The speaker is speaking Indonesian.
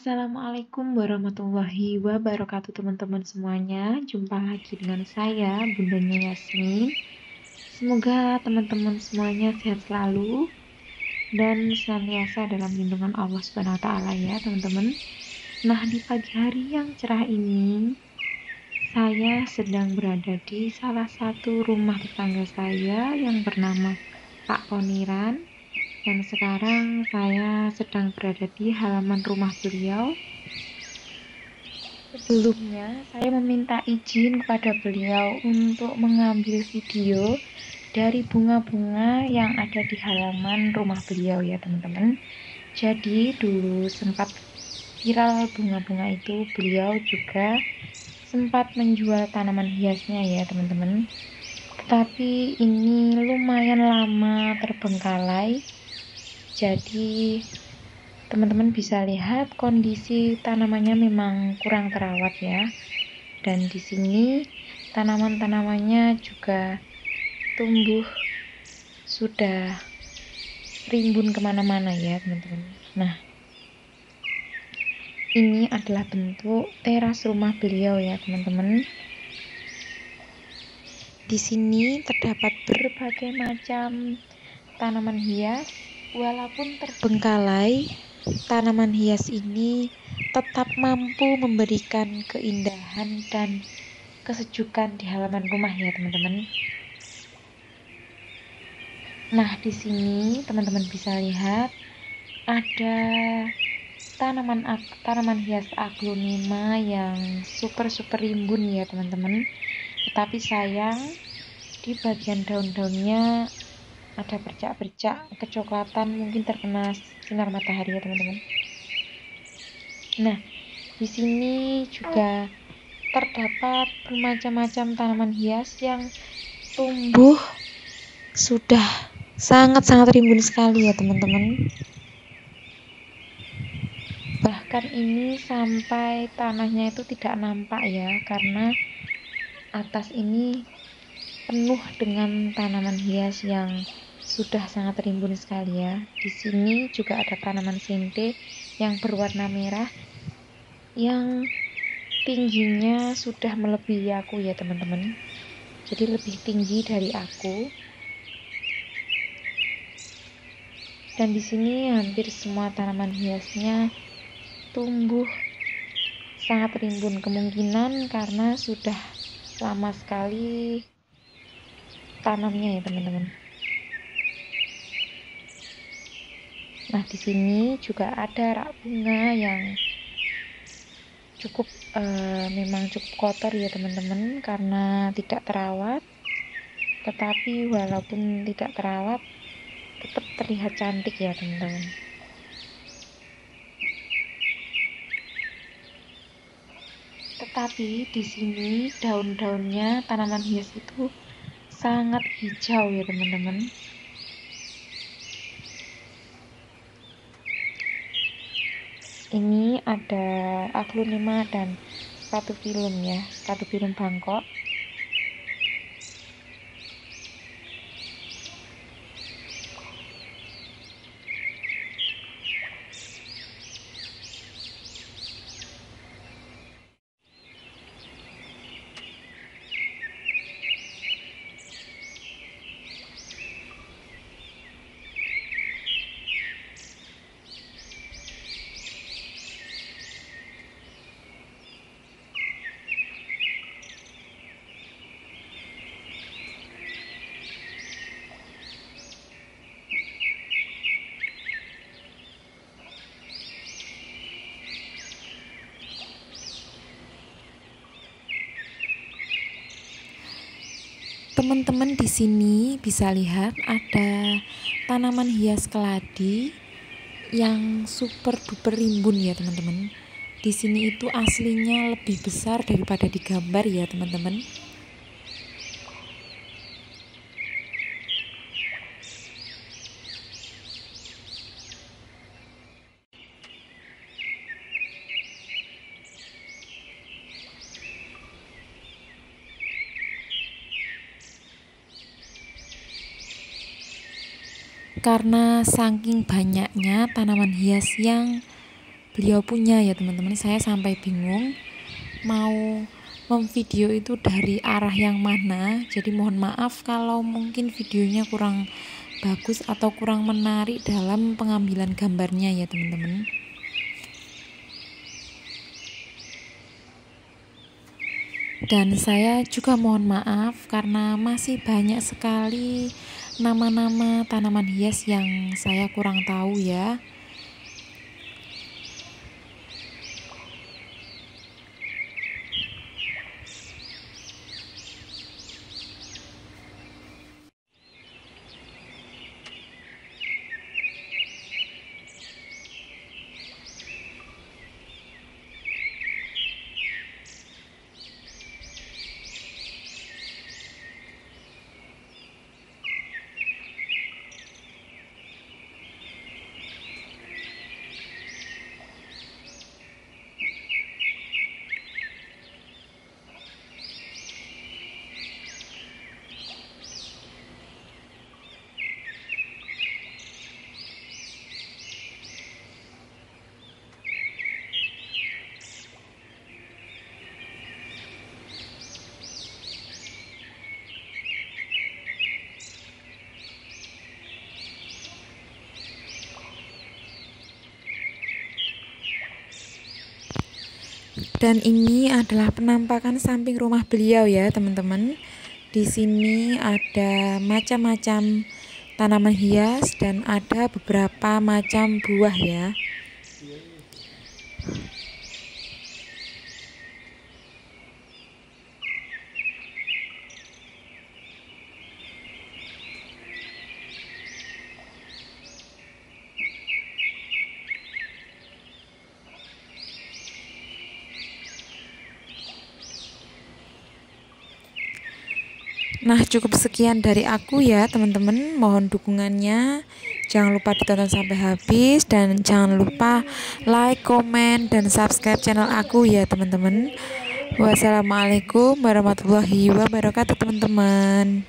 Assalamualaikum warahmatullahi wabarakatuh teman-teman semuanya. Jumpa lagi dengan saya Bundanya Yasmin. Semoga teman-teman semuanya sehat selalu Dan senantiasa dalam lindungan Allah Subhanahu Wa Taala ya teman-teman. Nah di pagi hari yang cerah ini Saya sedang berada di salah satu rumah tetangga saya Yang bernama Pak Poniran dan sekarang saya sedang berada di halaman rumah beliau. Sebelumnya, saya meminta izin kepada beliau untuk mengambil video dari bunga-bunga yang ada di halaman rumah beliau ya teman-teman. Jadi dulu sempat viral bunga-bunga itu, beliau juga sempat menjual tanaman hiasnya ya teman-teman. Tetapi ini lumayan lama terbengkalai jadi teman-teman bisa lihat kondisi tanamannya memang kurang terawat ya. Dan di sini tanaman-tanamannya juga tumbuh sudah rimbun ke mana-mana ya teman-teman. Nah ini adalah bentuk teras rumah beliau ya teman-teman. Di sini terdapat berbagai macam tanaman hias Walaupun terbengkalai, tanaman hias ini tetap mampu memberikan keindahan dan kesejukan di halaman rumah ya teman-teman. Nah, di sini teman-teman bisa lihat ada tanaman tanaman hias aglonema yang super super rimbun ya teman-teman. Tetapi sayang di bagian daun-daunnya ada bercak-bercak kecoklatan mungkin terkena sinar matahari ya teman-teman. Nah di sini juga terdapat bermacam-macam tanaman hias yang tumbuh sudah sangat-sangat rimbun sekali ya teman-teman. Bahkan ini sampai tanahnya itu tidak nampak ya karena atas ini penuh dengan tanaman hias yang sudah sangat rimbun sekali ya. Di sini juga ada tanaman sente yang berwarna merah yang tingginya sudah melebihi aku ya teman-teman. Jadi lebih tinggi dari aku. Dan di sini hampir semua tanaman hiasnya tumbuh sangat rimbun kemungkinan karena sudah lama sekali tanamnya ya teman-teman. Nah, di sini juga ada rak bunga yang cukup uh, memang cukup kotor ya teman-teman karena tidak terawat. Tetapi walaupun tidak terawat tetap terlihat cantik ya teman-teman. Tetapi di sini daun-daunnya tanaman hias itu sangat hijau ya teman-teman. ini ada aglonema dan sepatu film ya sepatu film Bangkok Teman-teman di sini bisa lihat ada tanaman hias keladi yang super duper rimbun ya teman-teman. Di sini itu aslinya lebih besar daripada di gambar ya teman-teman. Karena saking banyaknya tanaman hias yang beliau punya ya teman-teman. Saya sampai bingung mau memvideo itu dari arah yang mana. Jadi mohon maaf kalau mungkin videonya kurang bagus atau kurang menarik dalam pengambilan gambarnya ya teman-teman. Dan saya juga mohon maaf karena masih banyak sekali nama-nama tanaman hias yang saya kurang tahu ya Dan ini adalah penampakan samping rumah beliau ya, teman-teman. Di sini ada macam-macam tanaman hias dan ada beberapa macam buah ya. Nah, cukup sekian dari aku ya, teman-teman. Mohon dukungannya. Jangan lupa ditonton sampai habis dan jangan lupa like, komen, dan subscribe channel aku ya, teman-teman. Wassalamualaikum warahmatullahi wabarakatuh, teman-teman.